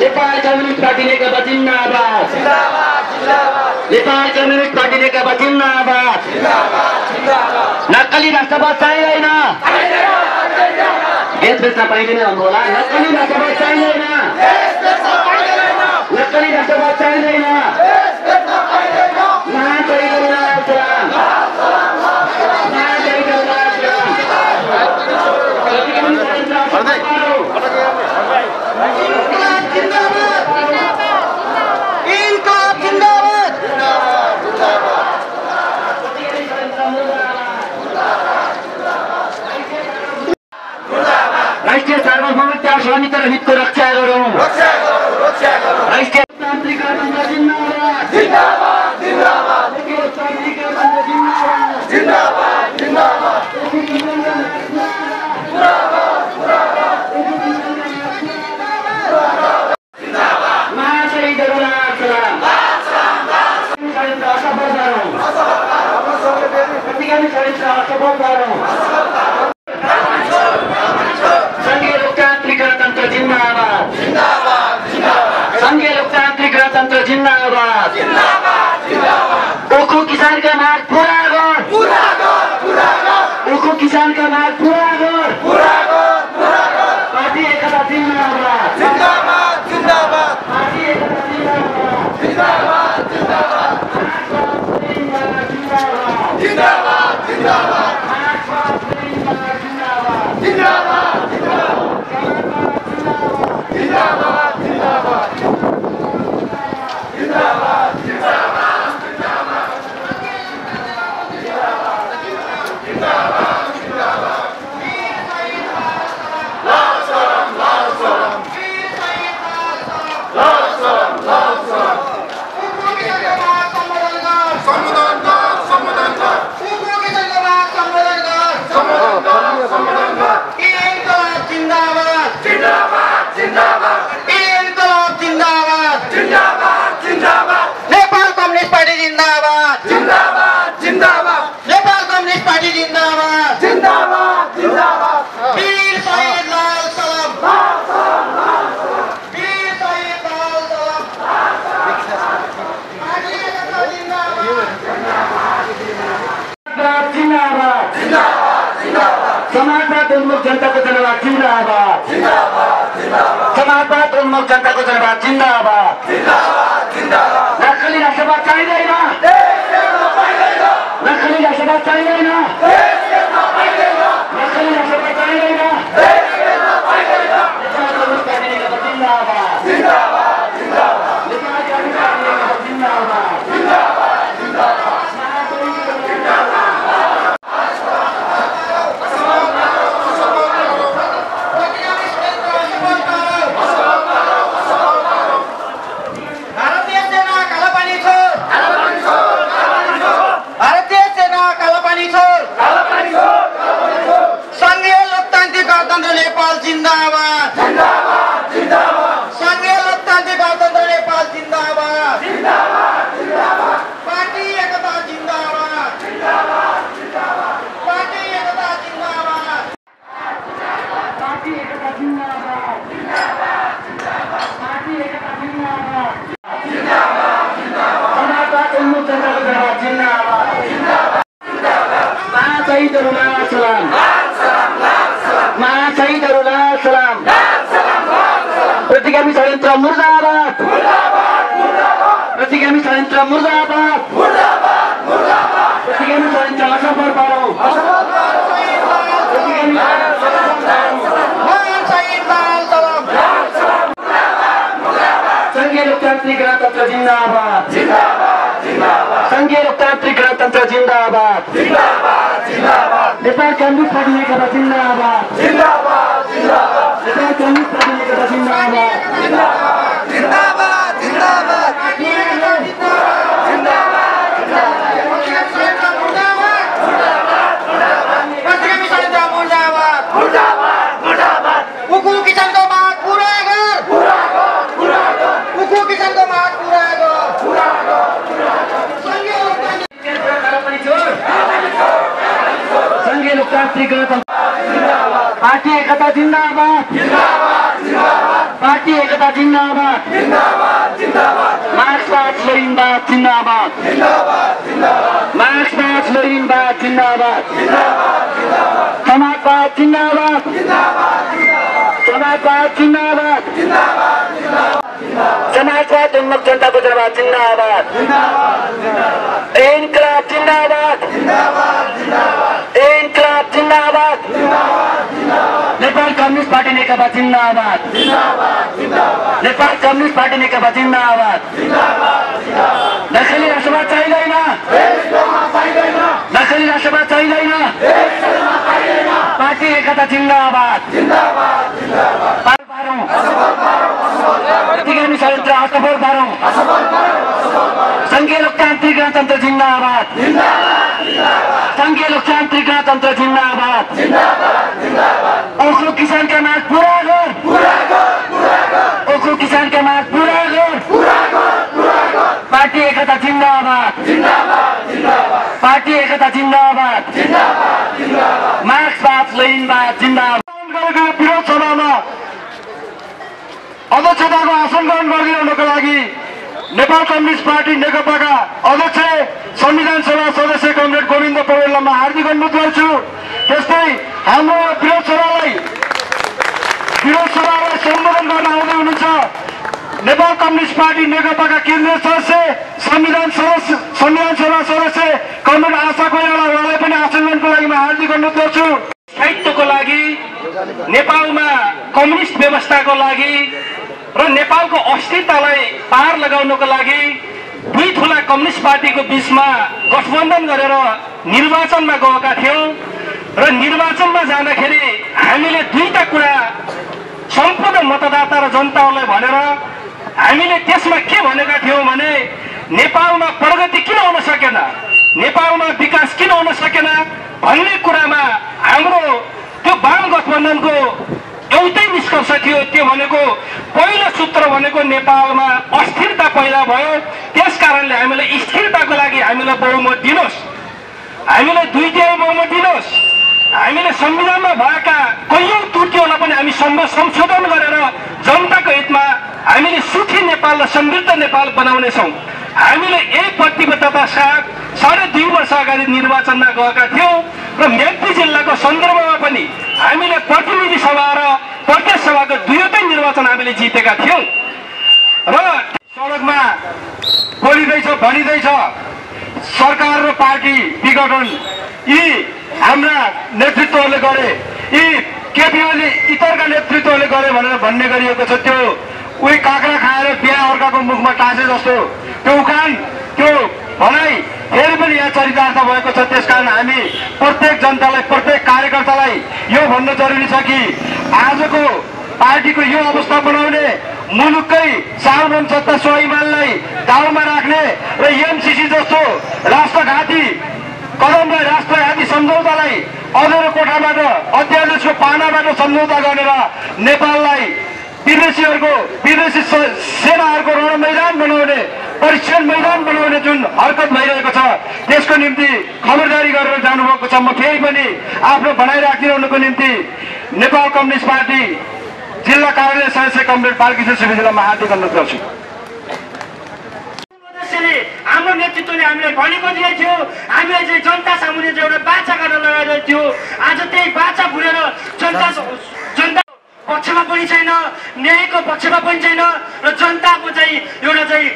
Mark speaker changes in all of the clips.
Speaker 1: Nepal communist पार्टीले गएको जिन्दाबाद Nepal communist पार्टीले गएको जिन्दाबाद नक्कली राष्ट्रवाद चाहिँदैन. देश बेच्न पाइँदैन भन्नु होला नक्कली राष्ट्रवाद चाहिँदैन।
Speaker 2: जिंदाबाद
Speaker 1: समाजवाद उन्मुख जनता को जनवाद जिंदाबाद समाजवाद उन्मुख जनता को जनवाद जिंदाबाद नक्सली राष्ट्रवाद चाहिए ना नक्सली राष्ट्रवाद चाहिए लोकतांत्रिक गणतंत्र जिंदाबाद नेपाल कम्युनिस्ट पार्टी नेकपा
Speaker 2: जिंदाबाद नेपाल
Speaker 1: कम्युनिस्ट पार्टी नेकपा
Speaker 3: जिंदाबाद लेनिनवाद जिन्दाबाद मार्क्सवाद लेनिनवाद जिन्दाबाद समाजवाद जिन्दाबाद समाजवाद जिन्दाबाद समाजवाद उन्मुख जनता गुजरात जिन्दाबाद इनकलाब जिन्दाबाद इनकलाब जिन्दाबाद नेपाल कम्युनिस्ट पार्टी नेकपा जिन्दाबाद नेपाल कम्युनिस्ट पार्टी नेकपा जिन्दाबाद नक्सली राष्ट्रवाद चाहिँदैन। नक्सली राष्ट्रवाद चाहिँदैन। पार्टी एकता जिन्दाबाद। असफल पारौँ। लोकतान्त्रिक गणतन्त्र जिन्दाबाद। सङ्घीय लोकतान्त्रिक गणतन्त्र जिन्दाबाद। ओखो किसानका माग पुरा किसानका माग पुरा गर पार्टी एकता जिन्दाबाद पार्टी एकता जिन्दाबाद मार्क्सवाद लेनिनवाद जिन्दाबाद गरेको विरोध सभामा अध्यक्षताको आसन ग्रहण गरिरहनुको लागि नेपाल कम्युनिस्ट पार्टी नेकपाका अध्यक्ष संविधान सभा सदस्य कमरेड गोविन्द पौडेललाई म हार्दिक अनुरोध गर्छु त्यस्तै हाम्रो विरोध सभालाई विरोध सभालाई सम्बोधन गर्न आउँदै हुनुहुन्छ नेपाल कम्युनिस्ट पार्टी नेकपाका केन्द्रीय सदस्य संविधान सदस्य संविधान सभा सदस्य कमरेड आशा उहाँलाई पनि आसन ग्रहणको लागि म हार्दिक अनुरोध गर्छु
Speaker 4: स्थायित्वको लागि नेपालमा कम्युनिस्ट व्यवस्थाको लागि र नेपालको अस्तित्वलाई पार लगाउनको लागि दुई ठुला कम्युनिस्ट पार्टीको बिचमा गठबन्धन गरेर निर्वाचनमा गएका थियौँ र निर्वाचनमा जाँदाखेरि हामीले दुईटा कुरा सम्पूर्ण मतदाता र जनताहरूलाई भनेर हामीले त्यसमा के भनेका थियौँ भने नेपालमा प्रगति किन हुन सकेन? नेपालमा विकास किन हुन सकेन? भन्ने कुरामा हाम्रो त्यो वाम गठबन्धनको एउटै निष्कर्ष थियो त्यो भनेको पहिलो सूत्र भनेको नेपालमा अस्थिरता पैदा भयो। त्यस कारणले हामीलाई स्थिरताको लागि हामीलाई बहुमत दिनुहोस्। हामीलाई दुई तिहाई बहुमत दिनुहोस्। हामीले संविधानमा भएका कैयौँ त्रुटिहरूलाई पनि हामी संशोधन गरेर जनताको हितमा हामीले सुखी नेपाल र समृद्ध नेपाल बनाउनेछौँ। हामीले यही प्रतिबद्धता साथ साढे दुई वर्ष अगाडि निर्वाचनमा गएका थियौँ र मेची जिल्लाको सन्दर्भमा पनि हामीले प्रतिनिधि सभा र प्रत्येक सभाको दुईवटै निर्वाचन हामीले जितेका थियौँ। र
Speaker 3: सडकमा बोलिँदैछ भनिँदैछ सरकार र पार्टी विघटन। यी हाम्रा नेतृत्वहरूले गरे यी केपी ओली इतरका नेतृत्वहरूले गरे भनेर भन्ने गरिएको छ त्यो उही काँक्रा खाएर बिहा अर्काको मुखमा टाँसे जस्तो त्यो उखान त्यो भनाइ फेरि पनि यहाँ चरितार्थ भएको छ। त्यस कारण हामी प्रत्येक जनतालाई प्रत्येक कार्यकर्तालाई यो भन्न जरुरी छ कि आजको पार्टीको यो अवस्था बनाउने मुलुककै सार्वभौम सत्ता स्वाभिमानलाई दाउमा राख्ने र एमसिसी जस्तो राष्ट्रघाती कदमलाई राष्ट्रघाती सम्झौतालाई अधेरो कोठाबाट अध्यादेशको पानाबाट सम्झौता गरेर नेपाललाई विदेशीहरूको विदेशी सेनाहरूको रण मैदान बनाउने परीक्षण मैदान बनाउने जुन हरकत भइरहेको छ त्यसको निम्ति खबरदारी गरेर जानुभएको छ। म फेरि पनि आफ्नो भनाइ राखिरहनुको निम्ति नेपाल कम्युनिस्ट पार्टी जिल्ला कार्यालय सदस्य कमरेड बालकिशोर सुवेदीलाई म हार्दिक अनुरोध गर्छु
Speaker 4: हाम्रो नेतृत्वले हामीलाई भनेको दिएको थियो। हामीलाई चाहिँ जनता सामुन्ने एउटा बाचा गर्न लगाइरहेको थियो। आज त्यही बाचा भुलेर जनता पक्षमा पनि छैन न्यायको पक्षमा पनि छैन र जनताको चाहिँ एउटा चाहिँ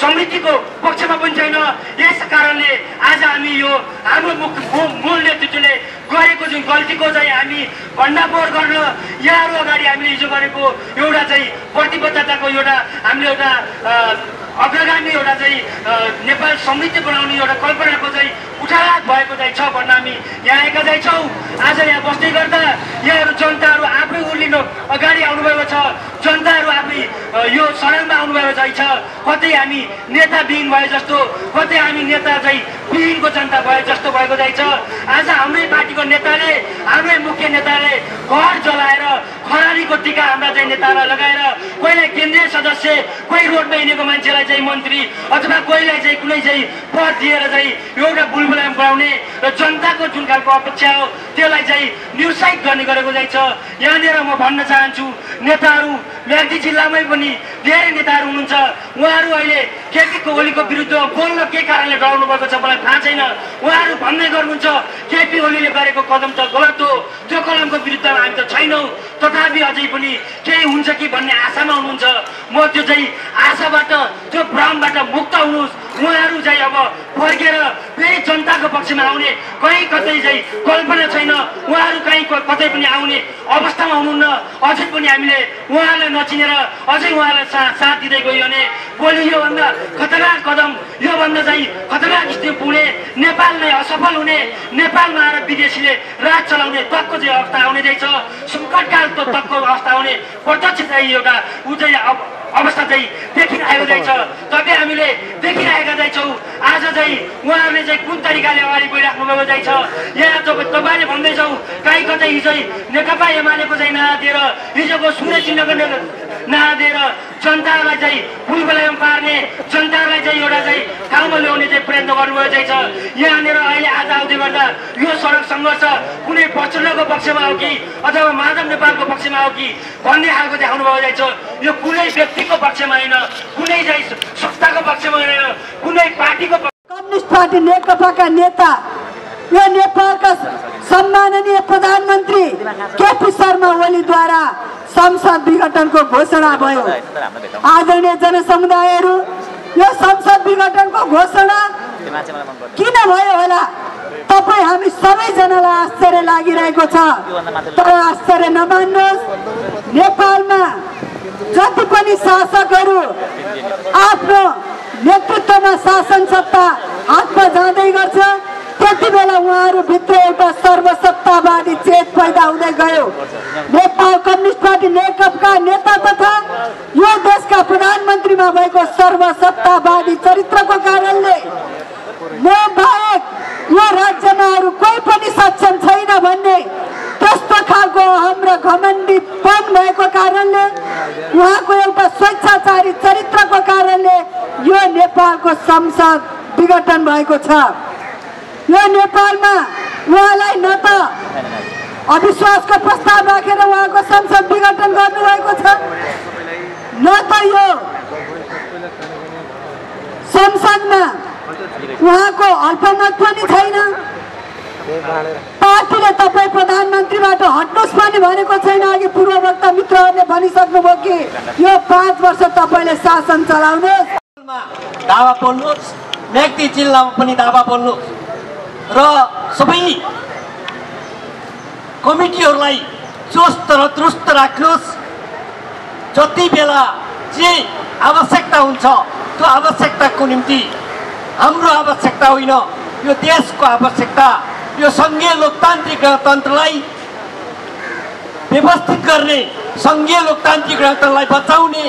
Speaker 4: समृद्धिको पक्षमा पनि छैन। यस कारणले आज हामी यो हाम्रो मुख मूल नेतृत्वले गरेको जुन गल्तीको चाहिँ हामी भण्डाफोर गर्न यहाँहरू अगाडि हामीले हिजो गरेको एउटा चाहिँ प्रतिबद्धताको एउटा हामीले एउटा अग्रगामी एउटा चाहिँ नेपाल समृद्ध बनाउने एउटा कल्पनाको चाहिँ उठाहात भएको चाहिँ छ भन्न हामी यहाँ आएका चाहिँ छौँ। आज यहाँ बस्दै गर्दा यहाँहरू जनताहरू आफै उर्लिनु अगाडि आउनुभएको छ। जनताहरू आफै यो सडकमा आउनुभएको चाहिँ छ। कतै हामी नेताविहीन भए जस्तो कतै हामी नेता चाहिँ विहीनको जनता भयो जस्तो भएको जान्छ आज हाम्रै पार्टीको नेताले हाम्रै मुख्य नेताले घर जलाएर खरारीको टिका हाम्रा चाहिँ नेतालाई लगाएर कोहीलाई केन्द्रीय सदस्य कोही रोडमा हिँडेको मान्छेलाई चाहिँ मन्त्री अथवा कोहीलाई चाहिँ कुनै चाहिँ पद दिएर चाहिँ एउटा बुलबुलाम बनाउने र जनताको जुन खालको अपेक्षा हो त्यसलाई चाहिँ निरुत्साहित गर्ने गरेको जाइ छ यहाँनिर म भन्न चाहन्छु नेताहरू म्याग्दी जिल्लामै पनि धेरै नेताहरू हुनुहुन्छ। उहाँहरू अहिले केपी कोहलीको विरुद्ध बोल्न के कारणले डराउनु भएको छ मलाई थाहा छैन। उहाँहरू भन्दै गर्नुहुन्छ केपी ओलीले गरेको कदम त गलत हो त्यो कदमको विरुद्धमा हामी त छैनौँ। तथापि अझै पनि केही हुन्छ कि भन्ने आशामा हुनुहुन्छ। म त्यो चाहिँ आशाबाट त्यो भ्रमबाट मुक्त हुनुहोस्। उहाँहरू चाहिँ अब फर्केर फेरि जनताको पक्षमा आउने कहीँ कतै चाहिँ कल्पना छैन उहाँहरू कहीँ कतै पनि आउने अवस्थामा हुनुहुन्न। अझै पनि हामीले उहाँलाई नचिनेर अझै उहाँलाई सा साथ दिँदै गयो भने भोलि योभन्दा खतरनाक कदम योभन्दा चाहिँ खतरनाक स्थिति पुग्ने नेपाल नै असफल हुने नेपालमा आएर विदेशीले राज चलाउने तकको चाहिँ अवस्था आउने रहेछ। सङ्कटकालको तकको अवस्था आउने प्रत्यक्ष चाहिँ एउटा ऊ चाहिँ अवस्था चाहिँ देखिरहेको रहेछ। तपाईँ हामीले देखिरहेका रहेछौँ। आज चाहिँ उहाँहरूले चाहिँ कुन तरिकाले अगाडि बढिराख्नु भएको रहेछ यहाँ तपाईँ तपाईँले भन्दैछौ कहीँ कतै हिजो नेकपा एमालेको चाहिँ नारा दिएर हिजोको सूर्य चिन्हको ने- नारा दिएर जनतालाई चाहिँ फुलबेलामा पार्ने जनतालाई चाहिँ एउटा चाहिँ ठाउँमा ल्याउने चाहिँ प्रयत्न गर्नुभएको चाहिँ छ। यहाँनिर अहिले आज आउँदै गर्दा यो सडक सङ्घर्ष कुनै प्रचण्डको पक्षमा हो कि अथवा माधव नेपालको पक्षमा हो कि भन्ने खालको देखाउनु भएको छ यो कुनै व्यक्तिको पक्षमा होइन कुनै चाहिँ संस्थाको पक्षमा होइन कुनै पार्टीको
Speaker 5: पार्टी नेकपाका नेता यो नेपालका सम्माननीय प्रधानमन्त्री केपी शर्मा ओलीद्वारा संसद विघटनको घोषणा भयो आदरणीय जनसमुदायहरू यो संसद विघटनको घोषणा किन भयो होला तपाईँ हामी सबैजनालाई आश्चर्य लागिरहेको छ तर आश्चर्य नमान्नुहोस् नेपालमा जति पनि शासकहरू आफ्नो नेतृत्वमा शासन सत्ता हातमा जाँदै गर्छ। त्यति बेला उहाँहरूभित्र एउटा सर्वसत्तावादी चेत पैदा हुँदै गयो। नेपाल कम्युनिस्ट पार्टी नेकपका नेता तथा यो देशका प्रधानमन्त्रीमा भएको सर्वसत्तावादी चरित्रको कारणले म बाहेक यो राज्यमा अरू कोही पनि सक्षम छैन भन्ने त्यस्तो खालको अहम र घमण्डीपन भएको कारणले उहाँको एउटा स्वेच्छाचारी चरित्रको कारणले यो नेपालको संसद विघटन भएको छ यो नेपालमा उहाँलाई न त अविश्वासको प्रस्ताव राखेर उहाँको संसद विघटन गर्नुभएको छ न त यो संसदमा उहाँको अल्पमत पनि छैन पार्टीले तपाईँ प्रधानमन्त्रीबाट हट्नुहोस् पनि भनेको छैन अघि पूर्ववक्ता मित्रहरूले भनिसक्नुभयो कि यो पाँच वर्ष तपाईँले शासन चलाउनुहोस्।
Speaker 6: दावा बोल्नुहोस् व्यक्ति जिल्लामा पनि दावा बोल्नुहोस्। र सबै कमिटीहरूलाई चुस्त र दुरुस्त राख्नुहोस्। जति बेला जे आवश्यकता हुन्छ त्यो आवश्यकताको निम्ति हाम्रो आवश्यकता होइन यो देशको आवश्यकता यो सङ्घीय लोकतान्त्रिक गणतन्त्रलाई व्यवस्थित गर्ने सङ्घीय लोकतान्त्रिक गणतन्त्रलाई बचाउने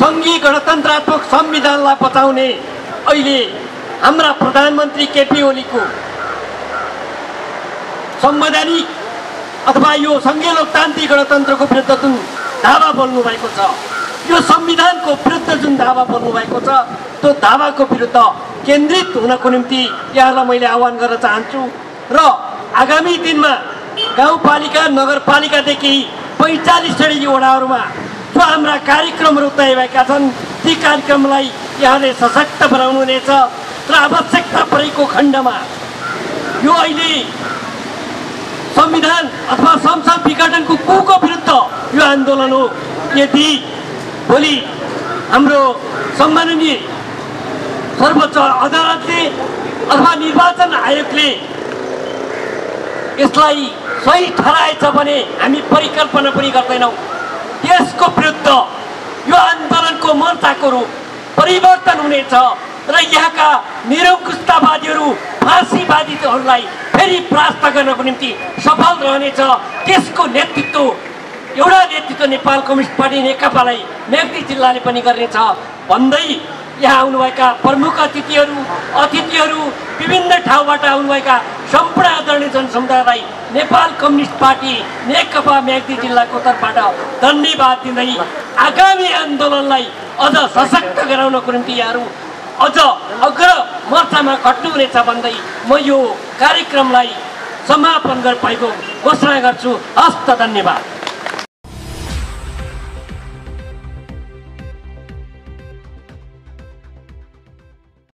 Speaker 6: सङ्घीय गणतन्त्रात्मक संविधानलाई बचाउने अहिले हाम्रा प्रधानमन्त्री केपी ओलीको संवैधानिक अथवा यो सङ्घीय लोकतान्त्रिक गणतन्त्रको विरुद्ध जुन दावा बोल्नु भएको छ यो संविधानको विरुद्ध जुन दावा बोल्नु भएको छ त्यो दावाको विरुद्ध केन्द्रित हुनको निम्ति यहाँलाई मैले आह्वान गर्न चाहन्छु र आगामी दिनमा गाउँपालिका नगरपालिकादेखि पैँचालिसवटै वडाहरूमा जो हाम्रा कार्यक्रमहरू तय भएका छन्। ती कार्यक्रमलाई यहाँले सशक्त बनाउनु हुनेछ र आवश्यकता परेको खण्डमा यो अहिले संविधान अथवा संसद विघटनको कुको विरुद्ध यो आन्दोलन हो। यदि भोलि हाम्रो सम्माननीय सर्वोच्च अदालतले अथवा निर्वाचन आयोगले यसलाई सही ठहराएछ भने हामी परिकल्पना पनि गर्दैनौँ। यसको विरुद्ध यो आन्दोलनको मोर्चाको रूप परिवर्तन हुनेछ र यहाँका निरङ्कुशतावादीहरू फाँसीवादीहरूलाई फेरि परास्त गर्नको निम्ति सफल रहनेछ। त्यसको नेतृत्व एउटा नेतृत्व नेपाल कम्युनिस्ट पार्टी नेकपालाई मेग्दी जिल्लाले पनि गर्नेछ। भन्दै यहाँ आउनुभएका प्रमुख अतिथिहरू अतिथिहरू विभिन्न ठाउँबाट आउनुभएका सम्पूर्ण आदरणीय जनसमुदायलाई नेपाल कम्युनिस्ट पार्टी नेकपा म्याग्दी जिल्लाको तर्फबाट धन्यवाद दिँदै आगामी आन्दोलनलाई अझ सशक्त गराउनको निम्ति यहाँहरू अझ अग्र मोर्चामा खट्नुहुनेछ भन्दै म यो कार्यक्रमलाई समापन भएको घोषणा गर्छु। हस्त धन्यवाद।